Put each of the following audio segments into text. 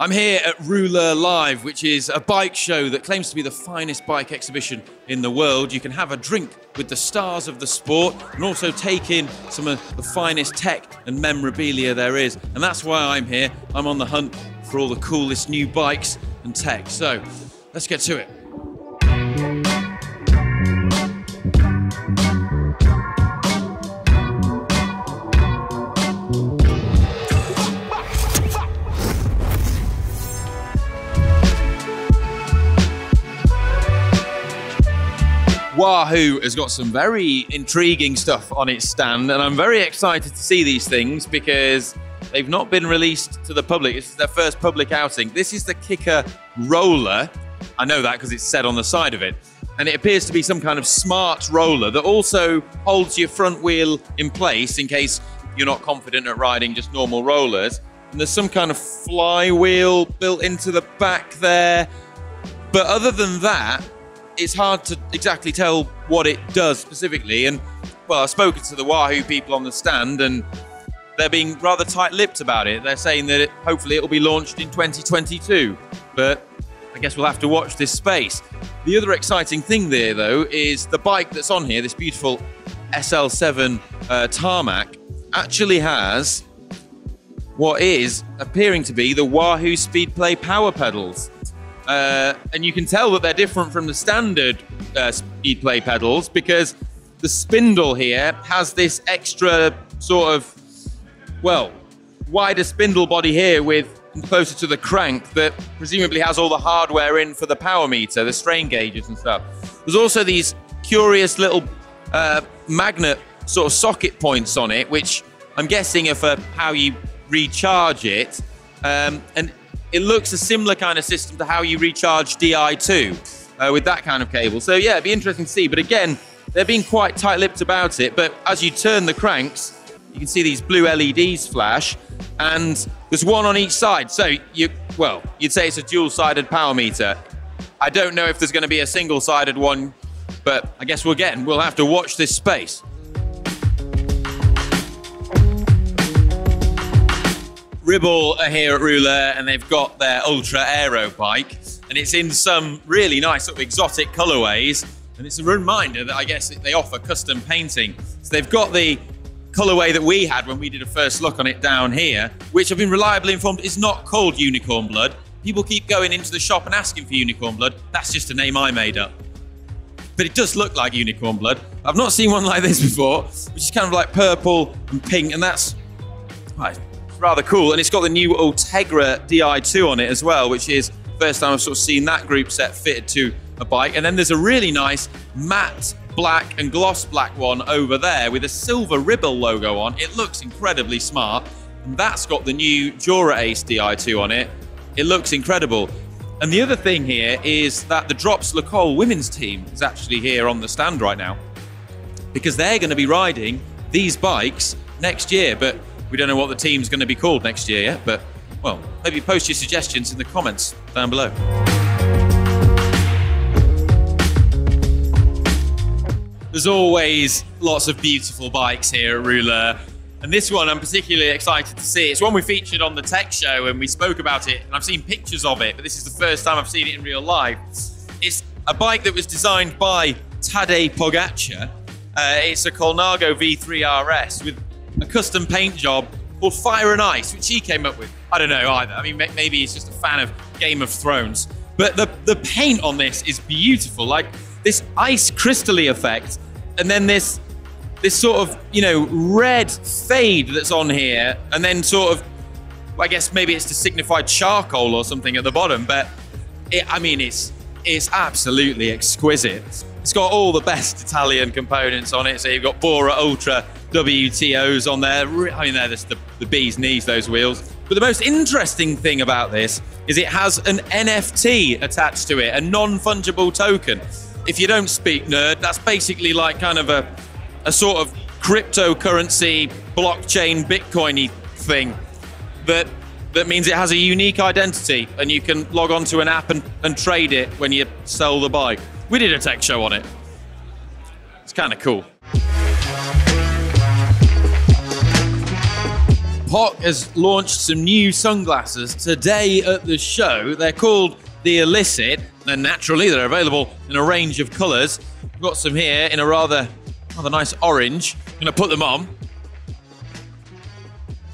I'm here at Rouleur Live, which is a bike show that claims to be the finest bike exhibition in the world. You can have a drink with the stars of the sport and also take in some of the finest tech and memorabilia there is. And that's why I'm here. I'm on the hunt for all the coolest new bikes and tech. So let's get to it. Wahoo has got some very intriguing stuff on its stand, and I'm very excited to see these things because they've not been released to the public. This is their first public outing. This is the Kicker Roller. I know that because it's said on the side of it. And it appears to be some kind of smart roller that also holds your front wheel in place in case you're not confident at riding just normal rollers. And there's some kind of flywheel built into the back there. But other than that, it's hard to exactly tell what it does specifically. And well, I've spoken to the Wahoo people on the stand, and they're being rather tight-lipped about it. They're saying that it, hopefully it will be launched in 2022, but I guess we'll have to watch this space. The other exciting thing there, though, is the bike that's on here, this beautiful SL7 uh, tarmac, actually has what is appearing to be the Wahoo Speedplay power pedals. Uh, and you can tell that they're different from the standard uh, Speedplay pedals because the spindle here has this extra sort of, well, wider spindle body here with closer to the crank that presumably has all the hardware in for the power meter, the strain gauges and stuff. There's also these curious little uh, magnet sort of socket points on it, which I'm guessing are for how you recharge it. Um, and it looks a similar kind of system to how you recharge Di2 uh, with that kind of cable. So yeah, it'd be interesting to see. But again, they're being quite tight-lipped about it. But as you turn the cranks, you can see these blue LEDs flash, and there's one on each side. So you, well, you'd say it's a dual-sided power meter. I don't know if there's going to be a single-sided one, but I guess we'll get, we'll have to watch this space. Ribble are here at Rouleur and they've got their Ultra Aero bike and it's in some really nice sort of exotic colorways and it's a reminder that I guess they offer custom painting. So they've got the colorway that we had when we did a first look on it down here, which I've been reliably informed is not called Unicorn Blood. People keep going into the shop and asking for Unicorn Blood. That's just a name I made up. But it does look like Unicorn Blood. I've not seen one like this before, which is kind of like purple and pink, and that's right, rather cool. And it's got the new Ultegra Di2 on it as well, which is first time I've sort of seen that group set fitted to a bike. And then there's a really nice matte black and gloss black one over there with a silver Ribble logo on. It looks incredibly smart. And that's got the new Dura-Ace Di2 on it. It looks incredible. And the other thing here is that the Drops Le Col women's team is actually here on the stand right now because they're going to be riding these bikes next year. But we don't know what the team's going to be called next year yet, but well, maybe post your suggestions in the comments down below. There's always lots of beautiful bikes here at Rouleur. And this one I'm particularly excited to see. It's one we featured on the tech show and we spoke about it and I've seen pictures of it, but this is the first time I've seen it in real life. It's a bike that was designed by Tadej Pogacar. Uh, it's a Colnago V3 RS with a custom paint job called Fire and Ice, which he came up with. I don't know either. I mean, maybe he's just a fan of Game of Thrones. But the, the paint on this is beautiful. Like this ice crystally effect, and then this this sort of, you know, red fade that's on here, and then sort of, I guess maybe it's to signify charcoal or something at the bottom, but it, I mean, it's it's absolutely exquisite. It's got all the best Italian components on it. So you've got Bora Ultra WTOs on there. I mean, they're the, the bee's knees, those wheels. But the most interesting thing about this is it has an NFT attached to it, a non-fungible token. If you don't speak nerd, that's basically like kind of a, a sort of cryptocurrency, blockchain, Bitcoiny thing that that means it has a unique identity and you can log onto an app and, and trade it when you sell the bike. We did a tech show on it. It's kind of cool. POC has launched some new sunglasses today at the show. They're called the Illicit, and naturally they're available in a range of colours. We've got some here in a rather, rather nice orange. I'm going to put them on.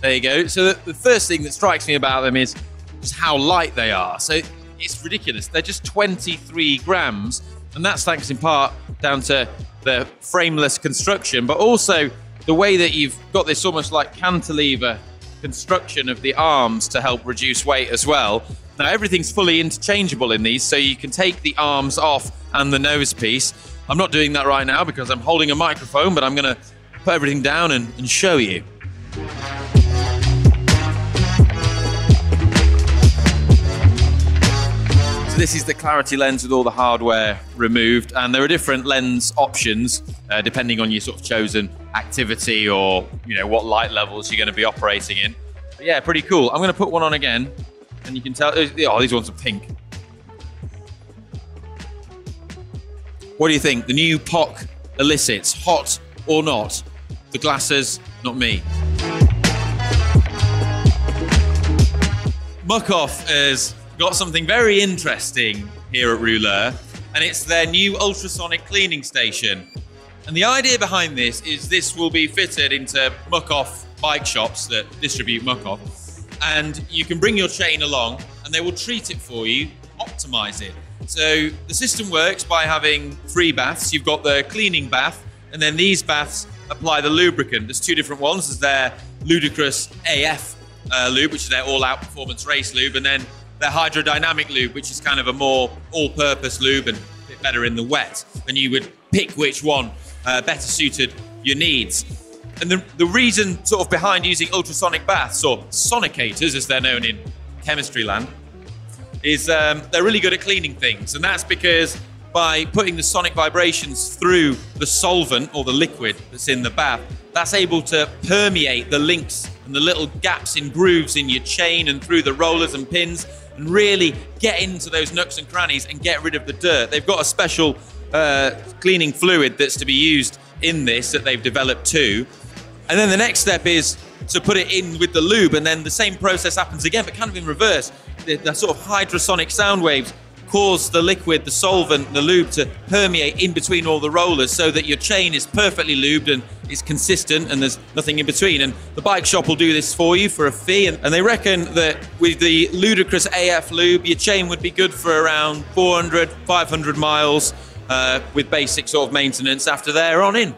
There you go. So the, the first thing that strikes me about them is just how light they are. So it's ridiculous. They're just 23 grams, and that's thanks in part down to the frameless construction, but also the way that you've got this almost like cantilever construction of the arms to help reduce weight as well. Now everything's fully interchangeable in these, so you can take the arms off and the nose piece. I'm not doing that right now because I'm holding a microphone, but I'm going to put everything down and, and show you. So this is the clarity lens with all the hardware removed, and there are different lens options uh, depending on your sort of chosen activity or you know what light levels you're going to be operating in. But yeah, pretty cool. I'm going to put one on again, and you can tell. Oh, these ones are pink. What do you think? The new POC Illicits, hot or not? The glasses, not me. Muc-Off is got something very interesting here at Rouleur, and it's their new ultrasonic cleaning station. And the idea behind this is this will be fitted into Muc-Off bike shops that distribute Muc-Off, and you can bring your chain along, and they will treat it for you, optimize it. So the system works by having three baths. You've got the cleaning bath, and then these baths apply the lubricant. There's two different ones. There's their ludicrous AF uh, lube, which is their all-out performance race lube, and then their hydrodynamic lube, which is kind of a more all-purpose lube and a bit better in the wet. And you would pick which one uh, better suited your needs. And the, the reason sort of behind using ultrasonic baths, or sonicators as they're known in chemistry land, is um, they're really good at cleaning things. And that's because by putting the sonic vibrations through the solvent or the liquid that's in the bath, that's able to permeate the links and the little gaps in grooves in your chain and through the rollers and pins and really get into those nooks and crannies and get rid of the dirt. They've got a special uh, cleaning fluid that's to be used in this that they've developed too. And then the next step is to put it in with the lube, and then the same process happens again, but kind of in reverse. The, the sort of hydrosonic sound waves cause the liquid, the solvent, the lube to permeate in between all the rollers so that your chain is perfectly lubed and is consistent and there's nothing in between. And the bike shop will do this for you for a fee. And, they reckon that with the ludicrous AF lube, your chain would be good for around 400, 500 miles uh, with basic sort of maintenance after they're on in.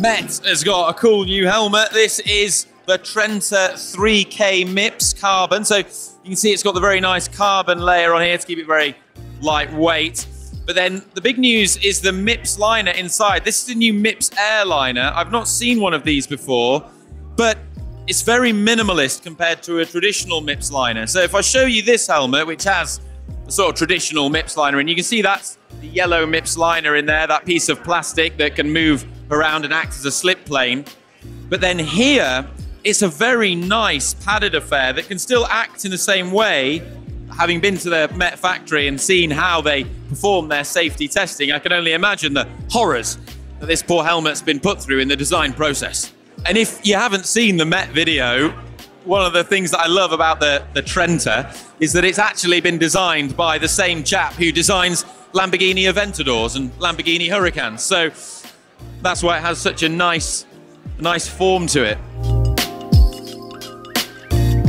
Met has got a cool new helmet. This is the Trenta 3K MIPS carbon. So you can see it's got the very nice carbon layer on here to keep it very lightweight. But then the big news is the MIPS liner inside. This is the new MIPS airliner. I've not seen one of these before, but it's very minimalist compared to a traditional MIPS liner. So if I show you this helmet, which has a sort of traditional MIPS liner, and you can see that's the yellow MIPS liner in there, that piece of plastic that can move around and act as a slip plane. But then here, it's a very nice padded affair that can still act in the same way. Having been to the Met factory and seen how they perform their safety testing, I can only imagine the horrors that this poor helmet's been put through in the design process. And if you haven't seen the Met video, one of the things that I love about the, the Trenta is that it's actually been designed by the same chap who designs Lamborghini Aventadors and Lamborghini Huracans. So that's why it has such a nice, nice form to it.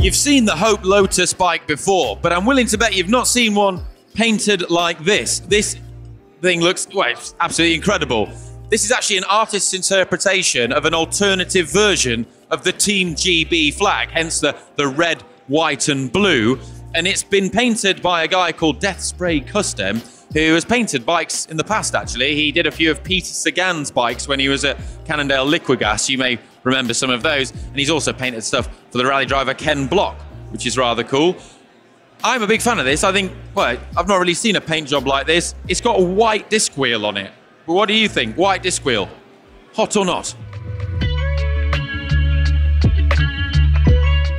You've seen the Hope Lotus bike before, but I'm willing to bet you've not seen one painted like this. This thing looks, well, it's absolutely incredible. This is actually an artist's interpretation of an alternative version of the Team GB flag, hence the, the red, white, and blue. And it's been painted by a guy called Death Spray Custom, who has painted bikes in the past, actually. He did a few of Peter Sagan's bikes when he was at Cannondale Liquigas. You may remember some of those. And he's also painted stuff for the rally driver Ken Block, which is rather cool. I'm a big fan of this. I think, well, I've not really seen a paint job like this. It's got a white disc wheel on it. But what do you think? White disc wheel? Hot or not?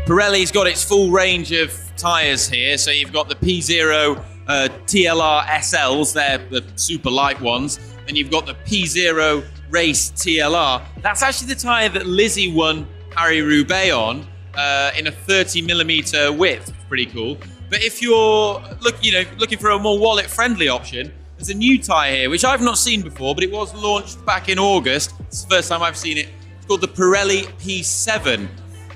Pirelli's got its full range of tyres here. So you've got the P0 uh, TLR SLs, they're the super light ones. Then you've got the P0 Race TLR. That's actually the tyre that Lizzie won Paris-Roubaix on uh, in a 30 millimeter width. Pretty cool. But if you're look, you know, looking for a more wallet-friendly option, there's a new tyre here, which I've not seen before, but it was launched back in August. It's the first time I've seen it. It's called the Pirelli P7.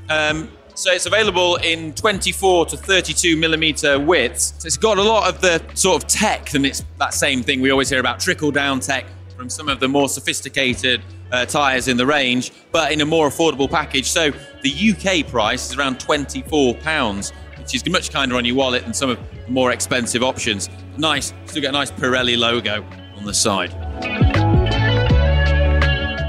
Um, so it's available in 24 to 32 millimeter widths. So it's got a lot of the sort of tech, and it's that same thing we always hear about trickle down tech from some of the more sophisticated uh, tyres in the range, but in a more affordable package. So the UK price is around £24, which is much kinder on your wallet than some of the more expensive options. Nice, still get a nice Pirelli logo on the side.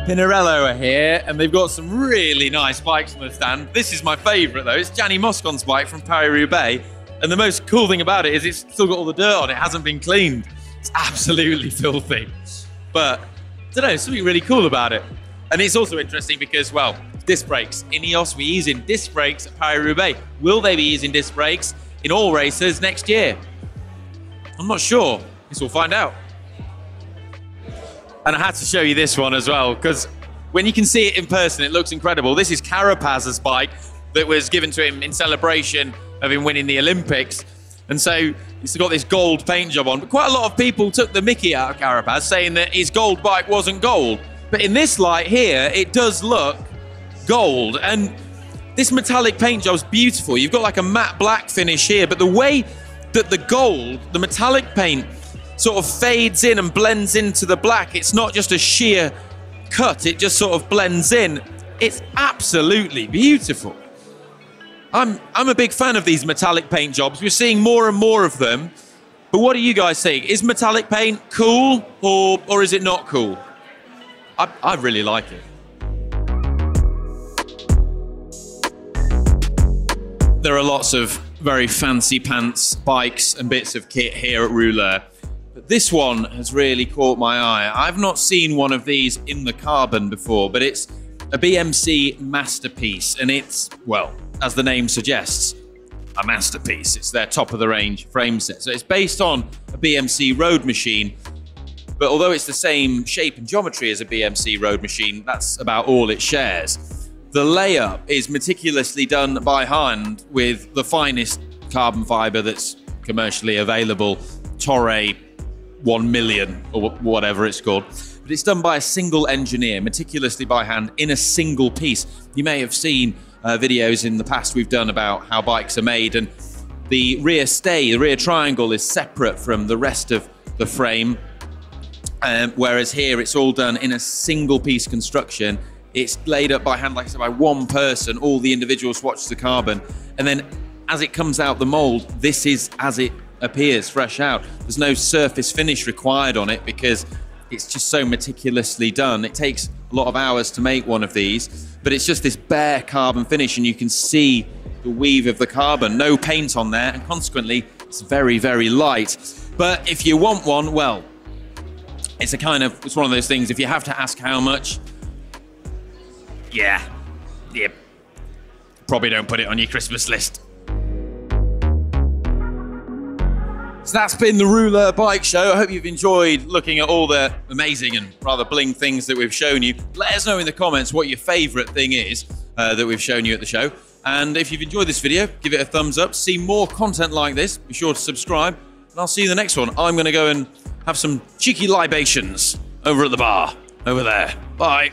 Pinarello are here, and they've got some really nice bikes on the stand. This is my favourite though. It's Gianni Moscon's bike from Paris-Roubaix. And the most cool thing about it is it's still got all the dirt on it, it hasn't been cleaned. It's absolutely filthy. But I don't know, something really cool about it. And it's also interesting because, well, disc brakes. Ineos, we're using disc brakes at Paris-Roubaix. Will they be using disc brakes in all races next year? I'm not sure. Guess we'll find out. And I had to show you this one as well, because when you can see it in person, it looks incredible. This is Carapaz's bike that was given to him in celebration of him winning the Olympics. And so he's got this gold paint job on. But quite a lot of people took the mickey out of Carapaz, saying that his gold bike wasn't gold. But in this light here, it does look gold. And this metallic paint job is beautiful. You've got like a matte black finish here, but the way that the gold, the metallic paint, sort of fades in and blends into the black. It's not just a sheer cut, it just sort of blends in. It's absolutely beautiful. I'm, I'm a big fan of these metallic paint jobs. We're seeing more and more of them. But what do you guys think? Is metallic paint cool or, or is it not cool? I, I really like it. There are lots of very fancy pants, bikes, and bits of kit here at Rouleur. But this one has really caught my eye. I've not seen one of these in the carbon before, but it's a BMC masterpiece, and it's, well, as the name suggests, a masterpiece. It's their top of the range frame set. So it's based on a BMC Roadmachine, but although it's the same shape and geometry as a BMC Roadmachine, that's about all it shares. The layup is meticulously done by hand with the finest carbon fiber that's commercially available, Toray 1 million or whatever it's called. But it's done by a single engineer, meticulously by hand, in a single piece. You may have seen uh, videos in the past we've done about how bikes are made, and the rear stay, the rear triangle, is separate from the rest of the frame. Um, whereas here, it's all done in a single piece construction. It's laid up by hand, like I said, by one person, all the individual swatches of carbon. And then as it comes out the mold, this is as it appears fresh out. There's no surface finish required on it because it's just so meticulously done. It takes a lot of hours to make one of these, but it's just this bare carbon finish and you can see the weave of the carbon, no paint on there, and consequently, it's very, very light. But if you want one, well, it's a kind of, it's one of those things, if you have to ask how much, yeah, yeah, probably don't put it on your Christmas list. So that's been the Rouleur Bike Show. I hope you've enjoyed looking at all the amazing and rather bling things that we've shown you. Let us know in the comments what your favourite thing is uh, that we've shown you at the show. And if you've enjoyed this video, give it a thumbs up. See more content like this, be sure to subscribe. And I'll see you in the next one. I'm going to go and have some cheeky libations over at the bar over there. Bye.